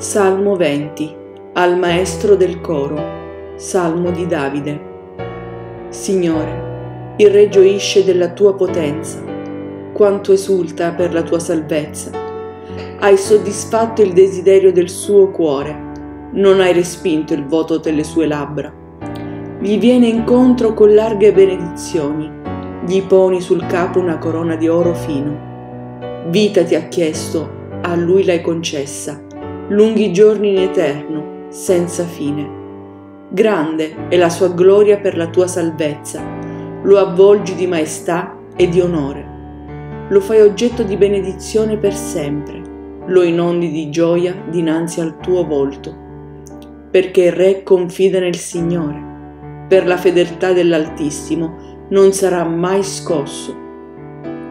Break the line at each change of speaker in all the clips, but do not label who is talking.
Salmo 20. Al maestro del coro. Salmo di Davide. Signore, il re gioisce della tua potenza, quanto esulta per la tua salvezza. Hai soddisfatto il desiderio del suo cuore, non hai respinto il voto delle sue labbra. Gli viene incontro con larghe benedizioni, gli poni sul capo una corona di oro fino. Vita ti ha chiesto, a lui l'hai concessa lunghi giorni in eterno, senza fine. Grande è la sua gloria per la tua salvezza, lo avvolgi di maestà e di onore. Lo fai oggetto di benedizione per sempre, lo inondi di gioia dinanzi al tuo volto, perché il Re confida nel Signore. Per la fedeltà dell'Altissimo non sarà mai scosso.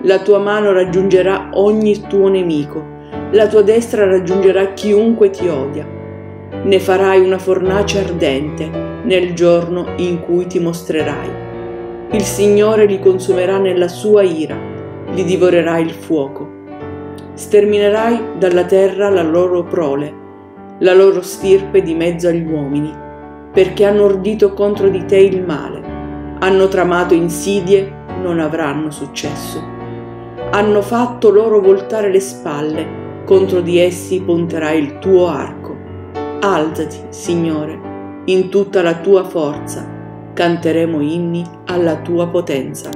La tua mano raggiungerà ogni tuo nemico la tua destra raggiungerà chiunque ti odia. Ne farai una fornace ardente nel giorno in cui ti mostrerai. Il Signore li consumerà nella sua ira, li divorerà il fuoco. Sterminerai dalla terra la loro prole, la loro stirpe di mezzo agli uomini, perché hanno ordito contro di te il male, hanno tramato insidie, non avranno successo. Hanno fatto loro voltare le spalle, contro di essi punterai il tuo arco. Alzati, Signore, in tutta la tua forza, canteremo inni alla tua potenza.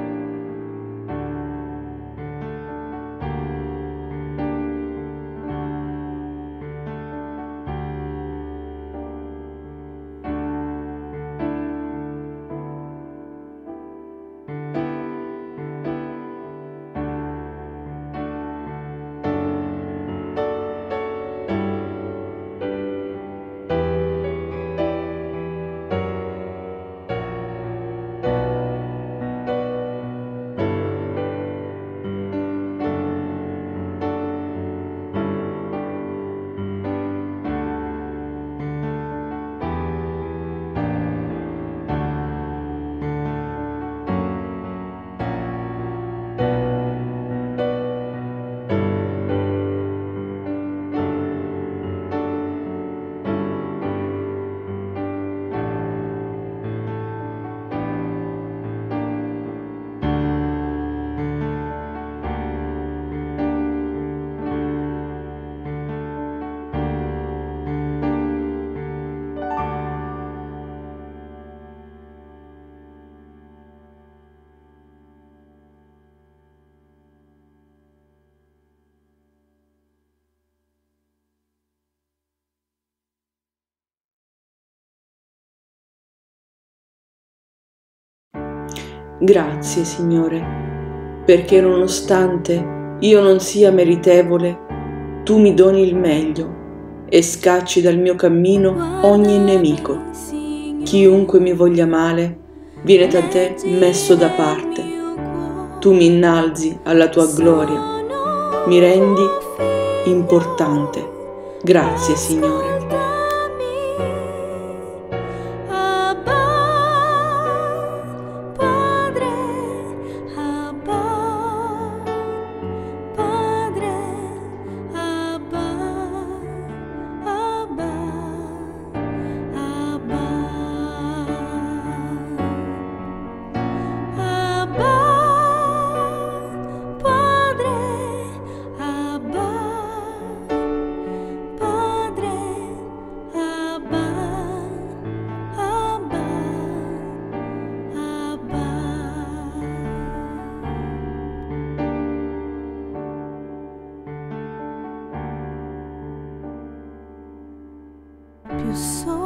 Grazie, Signore, perché nonostante io non sia meritevole, tu mi doni il meglio e scacci dal mio cammino ogni nemico. Chiunque mi voglia male viene da te messo da parte. Tu mi innalzi alla tua gloria, mi rendi importante. Grazie, Signore.
so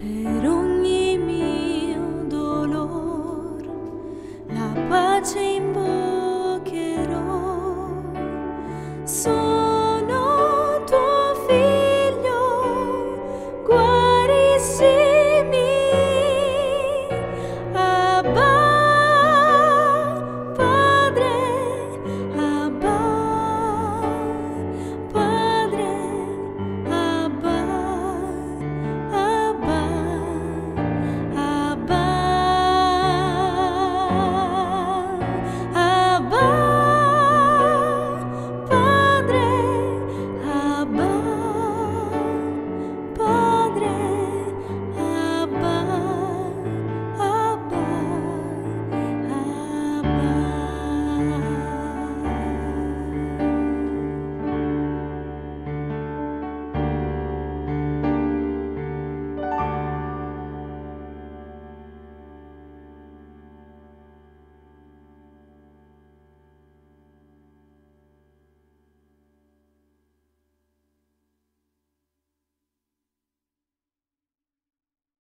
Pero